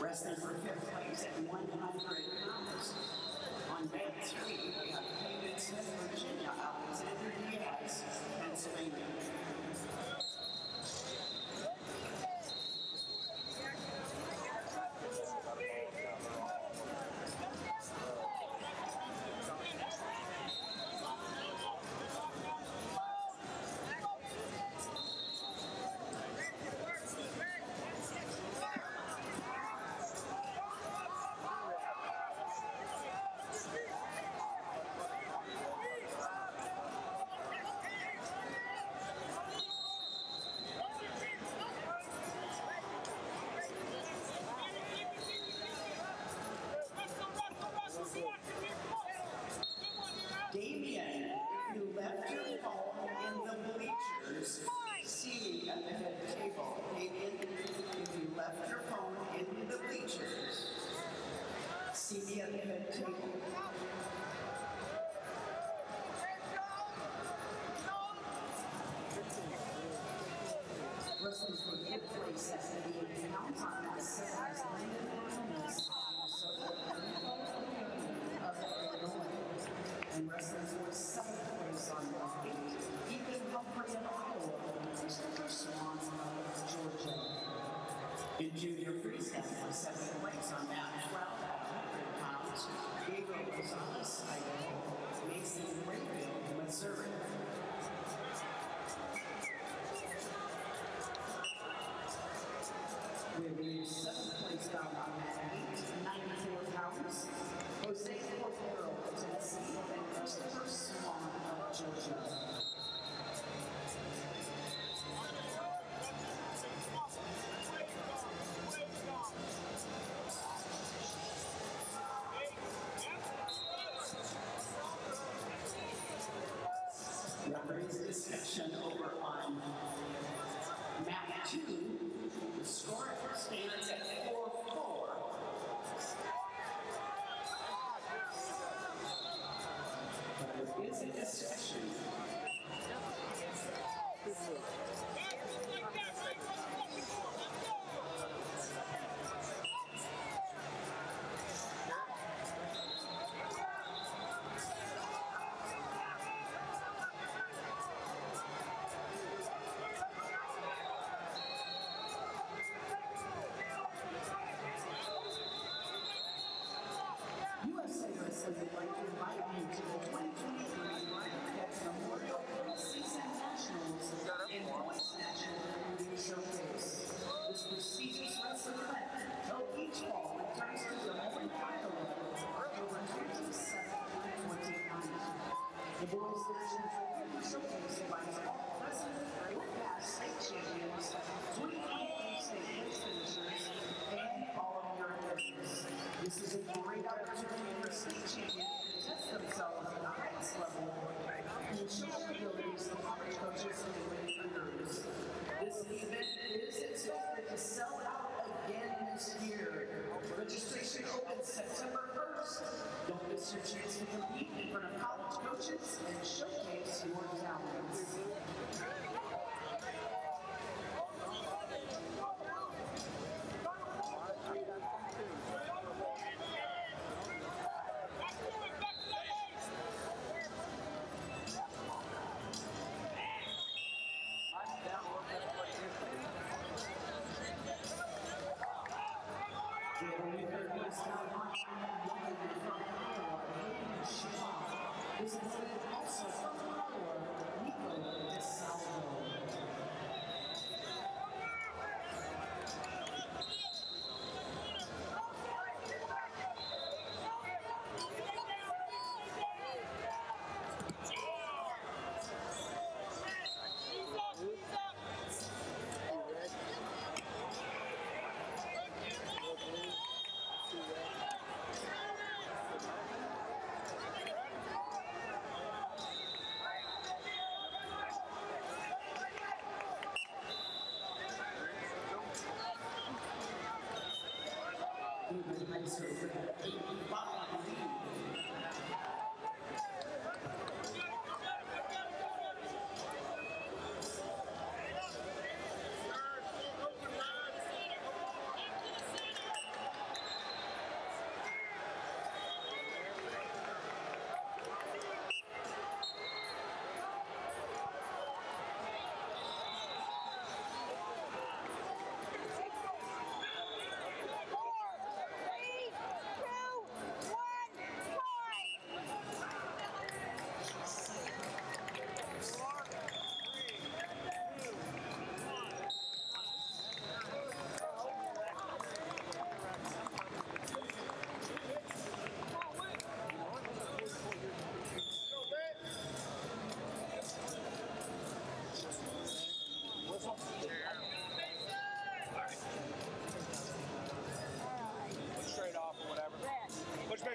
Wrestling for fifth place at 100 pounds. On mat three, we have David Smith, Wrestlers for fifth place at 78 pounds on that seven is Landon Ortiz, Illinois. And wrestlers for seventh place on that eight, Ethan Humphrey of Iowa, Christopher Swan of Georgia. In junior freestyle, seventh Gabriel Gonzalez, Idaho, Mason Rayfield, Missouri. We have seventh place down on that eight, 94 pounds. Jose Cordero of Tennessee and Christopher Swan of Georgia. Discussion over on map two. The score stands at 4-4. But there is a discussion. Wrestling would like to the 2023 Ryan Peck Memorial Preseason Nationals and Boys National Movie Showcase. This prestigious wrestling event held each fall to Des Moines, Iowa, October 27th and 29th. The Boys National Movie Showcase invites all present or past state champions, 28 state finishers, and all of your attendees. This is a great opportunity test themselves at the highest level and abilities coaches and recruiters. This event is expected to sell out again this year. Registration opens September 1st. Don't miss your chance to compete Thank you. movement also meant die empower you.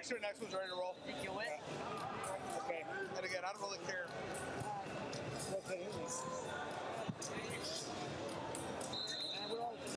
make sure the next one's ready to roll. Did you? Yeah. Okay. And again, I don't really care what that is.